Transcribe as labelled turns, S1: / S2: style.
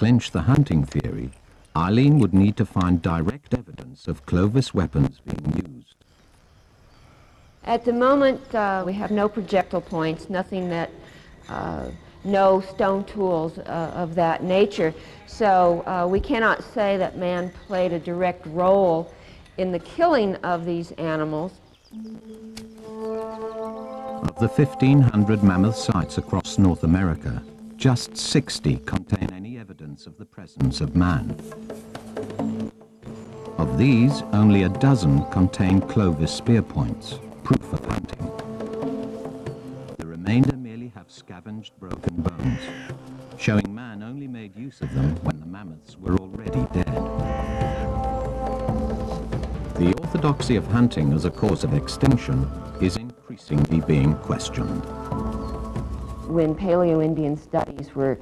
S1: clinch the hunting theory, Eileen would need to find direct evidence of Clovis weapons being used.
S2: At the moment, uh, we have no projectile points, nothing that, uh, no stone tools uh, of that nature. So uh, we cannot say that man played a direct role in the killing of these animals.
S1: Of the 1,500 mammoth sites across North America, just 60 contain any evidence of the presence of man. Of these, only a dozen contain Clovis spear points, proof of hunting. The remainder merely have scavenged broken bones, showing man only made use of them when the mammoths were already dead. The orthodoxy of hunting as a cause of extinction is increasingly being questioned.
S2: When Paleo-Indian studies were